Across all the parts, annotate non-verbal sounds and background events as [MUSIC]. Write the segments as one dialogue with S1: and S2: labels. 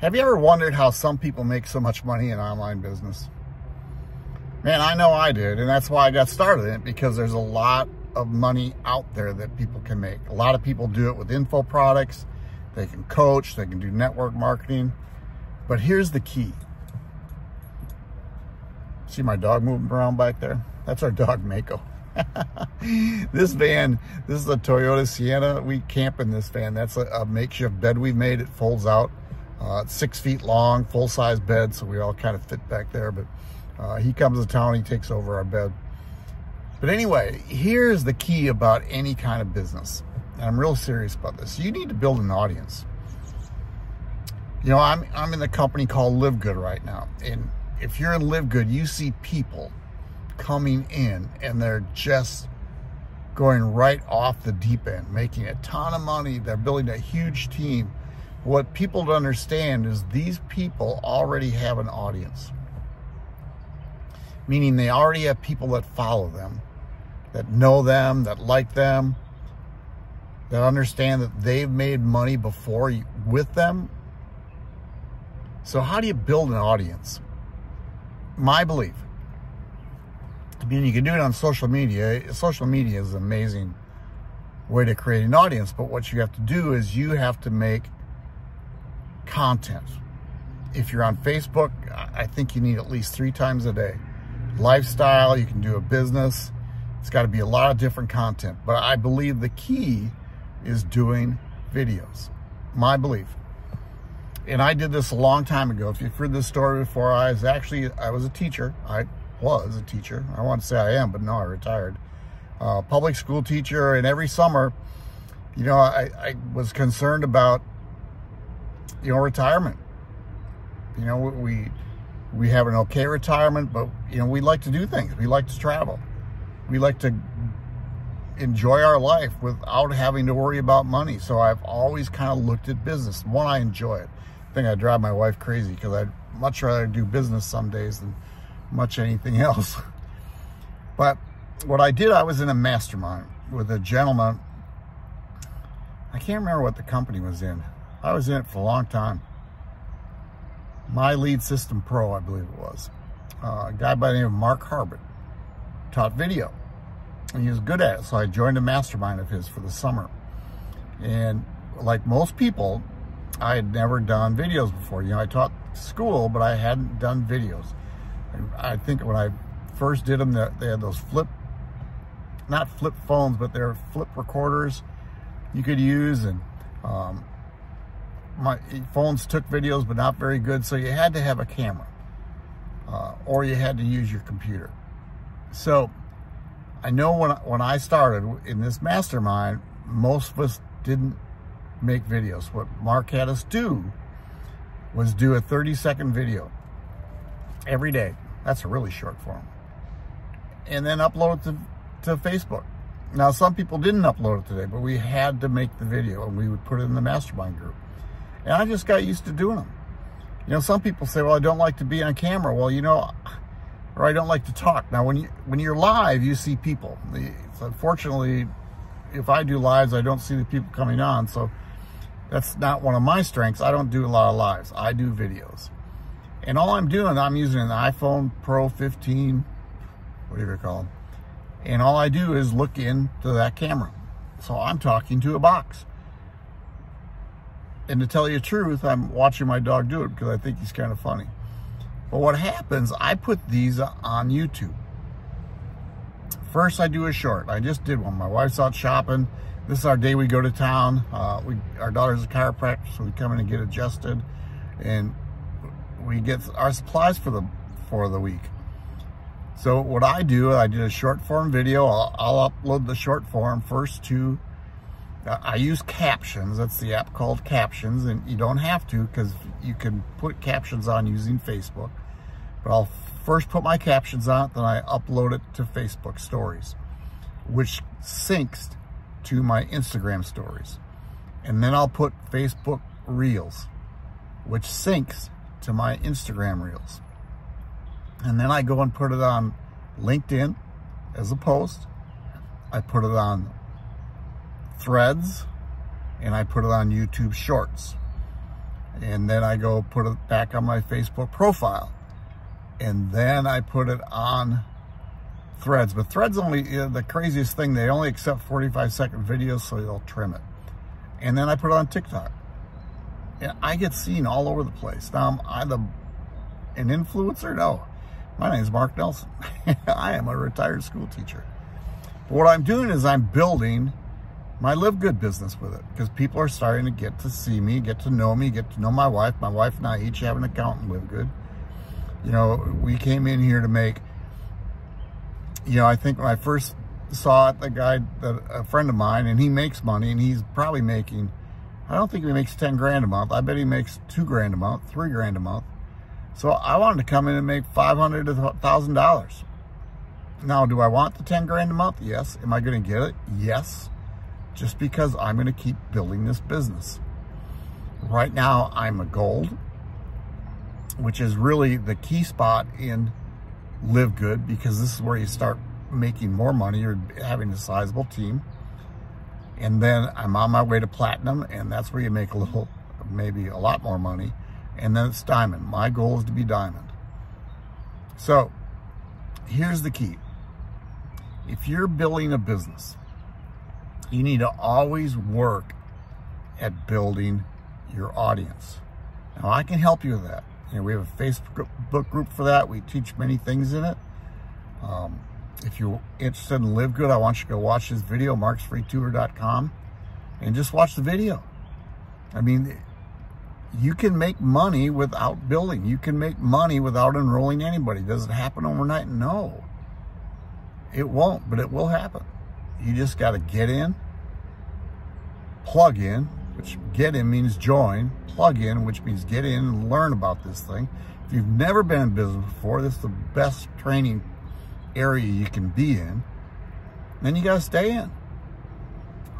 S1: Have you ever wondered how some people make so much money in online business? Man, I know I did, and that's why I got started in it, because there's a lot of money out there that people can make. A lot of people do it with info products. They can coach, they can do network marketing. But here's the key. See my dog moving around back there? That's our dog, Mako. [LAUGHS] this van, this is a Toyota Sienna. We camp in this van. That's a, a makeshift bed we've made. It folds out. Uh, six feet long, full-size bed, so we all kind of fit back there. But uh, he comes to town, he takes over our bed. But anyway, here's the key about any kind of business. And I'm real serious about this. You need to build an audience. You know, I'm, I'm in the company called Live Good right now. And if you're in Live Good, you see people coming in and they're just going right off the deep end, making a ton of money. They're building a huge team. What people don't understand is these people already have an audience, meaning they already have people that follow them, that know them, that like them, that understand that they've made money before with them. So how do you build an audience? My belief I mean, you can do it on social media. Social media is an amazing way to create an audience, but what you have to do is you have to make content. If you're on Facebook, I think you need at least three times a day. Lifestyle, you can do a business. It's got to be a lot of different content. But I believe the key is doing videos. My belief. And I did this a long time ago. If you've heard this story before, I was actually, I was a teacher. I was a teacher. I want to say I am, but no, I retired. Uh, public school teacher, and every summer, you know, I, I was concerned about, you know, retirement. You know, we we have an okay retirement, but you know, we like to do things. We like to travel. We like to enjoy our life without having to worry about money. So I've always kind of looked at business. One, I enjoy it. I think I drive my wife crazy because I'd much rather do business some days than much anything [LAUGHS] else. But what I did, I was in a mastermind with a gentleman. I can't remember what the company was in. I was in it for a long time. My Lead System Pro, I believe it was. Uh, a guy by the name of Mark Harbert taught video. And he was good at it, so I joined a mastermind of his for the summer. And like most people, I had never done videos before. You know, I taught school, but I hadn't done videos. I think when I first did them, they had those flip, not flip phones, but they're flip recorders you could use. And um, my phones took videos, but not very good. So you had to have a camera uh, or you had to use your computer. So I know when, when I started in this mastermind, most of us didn't make videos. What Mark had us do was do a 30 second video every day. That's a really short form. And then upload it to, to Facebook. Now, some people didn't upload it today, but we had to make the video and we would put it in the mastermind group. And I just got used to doing them. You know, some people say, well, I don't like to be on camera. Well, you know, or I don't like to talk. Now, when, you, when you're live, you see people. unfortunately, if I do lives, I don't see the people coming on. So that's not one of my strengths. I don't do a lot of lives. I do videos. And all I'm doing, I'm using an iPhone Pro 15, whatever you call them. And all I do is look into that camera. So I'm talking to a box. And to tell you the truth, I'm watching my dog do it because I think he's kind of funny. But what happens, I put these on YouTube. First, I do a short. I just did one. My wife's out shopping. This is our day we go to town. Uh, we, our daughter's a chiropractor, so we come in and get adjusted. And we get our supplies for the for the week. So what I do, I did a short form video. I'll, I'll upload the short form first to, I use Captions. That's the app called Captions. And you don't have to because you can put captions on using Facebook. But I'll first put my captions on, then I upload it to Facebook stories, which syncs to my Instagram stories. And then I'll put Facebook Reels, which syncs to my Instagram Reels. And then I go and put it on LinkedIn as a post. I put it on Threads and I put it on YouTube Shorts. And then I go put it back on my Facebook profile. And then I put it on threads. But threads only, you know, the craziest thing, they only accept 45 second videos, so they'll trim it. And then I put it on TikTok. And I get seen all over the place. Now, am I the, an influencer? No. My name is Mark Nelson. [LAUGHS] I am a retired school teacher. But what I'm doing is I'm building my Live Good business with it because people are starting to get to see me, get to know me, get to know my wife. My wife and I each have an account in Live Good. You know, we came in here to make, you know, I think when I first saw it, the guy, the, a friend of mine, and he makes money and he's probably making, I don't think he makes 10 grand a month. I bet he makes two grand a month, three grand a month. So I wanted to come in and make 500 to $1,000. Now, do I want the 10 grand a month? Yes. Am I going to get it? Yes. Just because I'm going to keep building this business. Right now, I'm a gold, which is really the key spot in Live Good because this is where you start making more money. You're having a sizable team. And then I'm on my way to platinum, and that's where you make a little, maybe a lot more money and then it's diamond. My goal is to be diamond. So here's the key. If you're building a business, you need to always work at building your audience. Now I can help you with that. You know, we have a Facebook group for that. We teach many things in it. Um, if you're interested in Live Good, I want you to go watch this video, marksfreetour.com, and just watch the video. I mean, you can make money without building. You can make money without enrolling anybody. Does it happen overnight? No. It won't, but it will happen. You just got to get in, plug in, which get in means join, plug in, which means get in and learn about this thing. If you've never been in business before, this is the best training area you can be in. Then you got to stay in.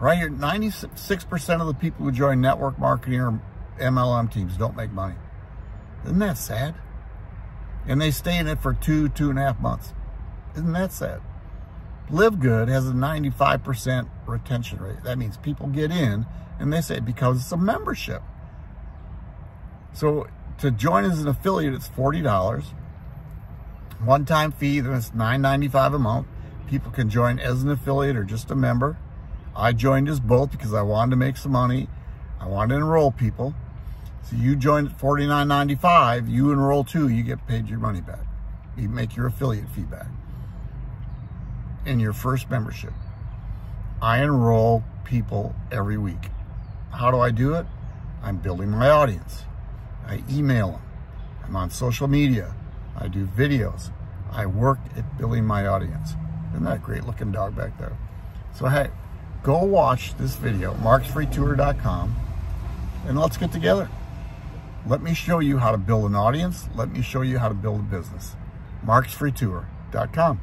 S1: Right here, 96% of the people who join network marketing or MLM teams don't make money. Isn't that sad? And they stay in it for two, two and a half months. Isn't that sad? Live Good has a 95% retention rate. That means people get in and they say because it's a membership. So to join as an affiliate, it's $40. One-time fee, then it's $9.95 a month. People can join as an affiliate or just a member. I joined as both because I wanted to make some money. I wanted to enroll people. So you join at $49.95, you enroll too, you get paid your money back. You make your affiliate fee back in your first membership. I enroll people every week. How do I do it? I'm building my audience. I email them. I'm on social media. I do videos. I work at building my audience. Isn't that a great looking dog back there? So hey, go watch this video, marksfreetour.com, and let's get together. Let me show you how to build an audience. Let me show you how to build a business. marksfreetour.com.